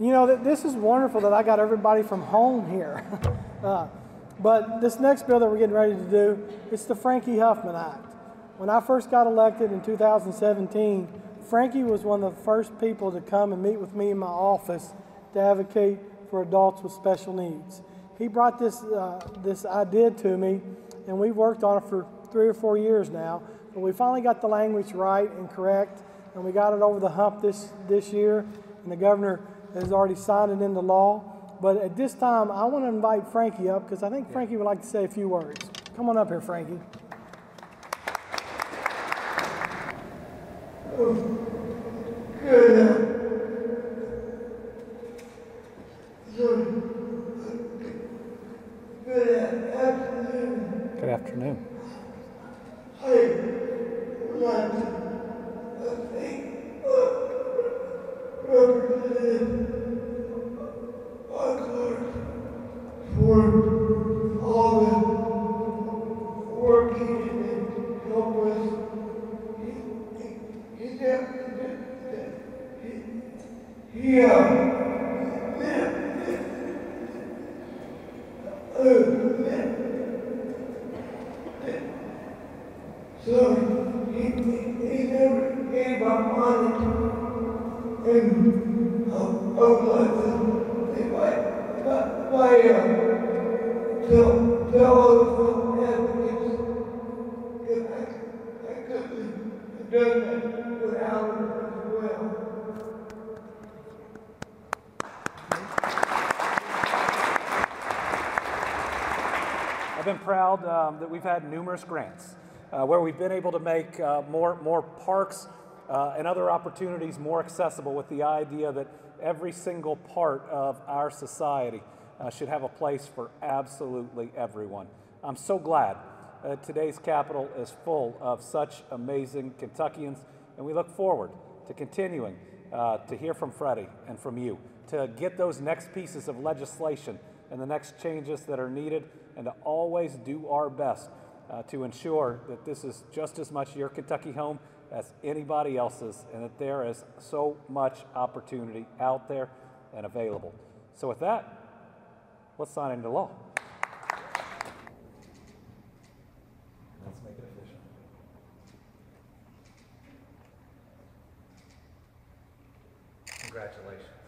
You know, th- this is wonderful that I got everybody from home here. uh, but this next bill that we're getting ready to do, it's the Frankie Huffman Act. When I first got elected in 2017, Frankie was one of the first people to come and meet with me in my office to advocate for adults with special needs. He brought this, uh, this idea to me, and we've worked on it for three or four years now. But we finally got the language right and correct, and we got it over the hump this, this year, and the governor has already signed it into law. But at this time, I want to invite Frankie up because I think Frankie would like to say a few words. Come on up here, Frankie. Good afternoon. for so he, he never gave up on it. And I, I would like to, if I, if I, uh, tell, tell other advocates, that I, couldn't done that without him as well. I've been proud um, that we've had numerous grants uh, where we've been able to make uh, more, more parks uh, and other opportunities more accessible with the idea that every single part of our society uh, should have a place for absolutely everyone. I'm so glad today's Capitol is full of such amazing Kentuckians, and we look forward to continuing uh, to hear from Freddie and from you to get those next pieces of legislation and the next changes that are needed, and to always do our best uh, to ensure that this is just as much your Kentucky home as anybody else's, and that there is so much opportunity out there and available. So, with that, let's sign into law. Let's make it official. Congratulations.